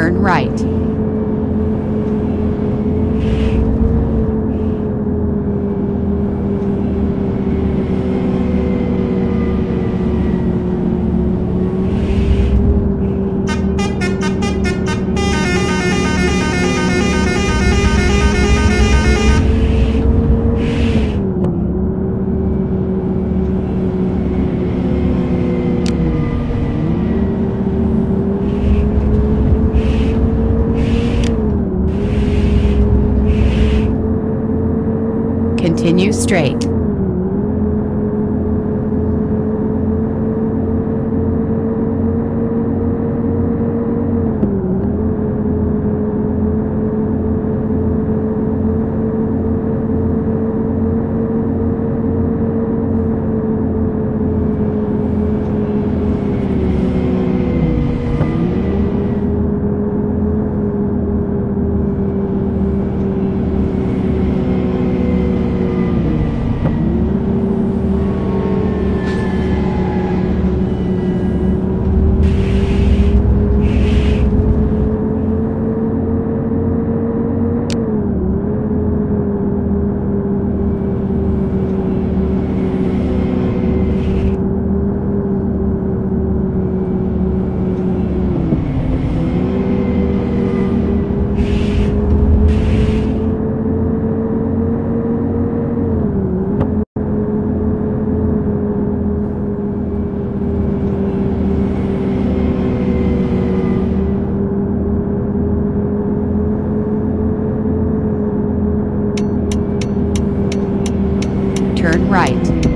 Turn right. Continue straight. Turn right.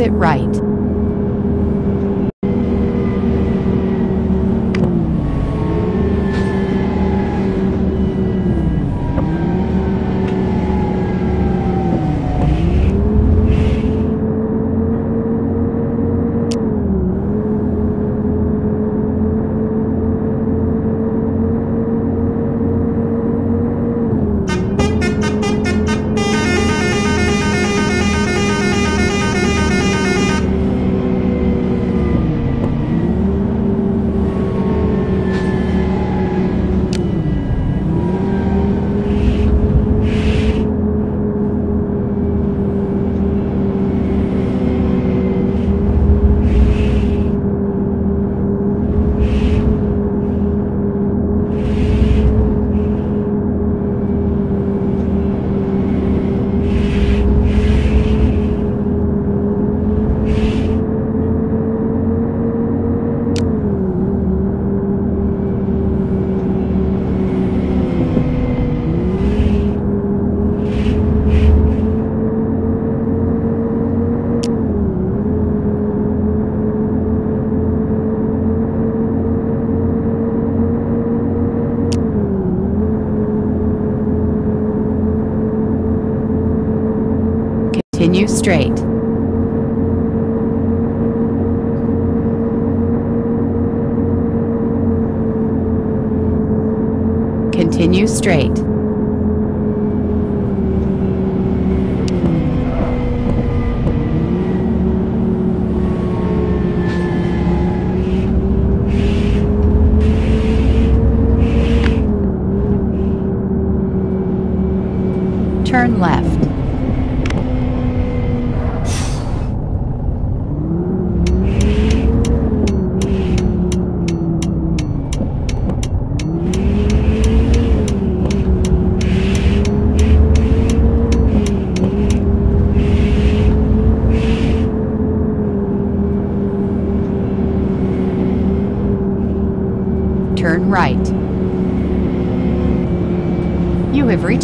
Exit right. Continue straight. Continue straight. Turn left. Turn right. You have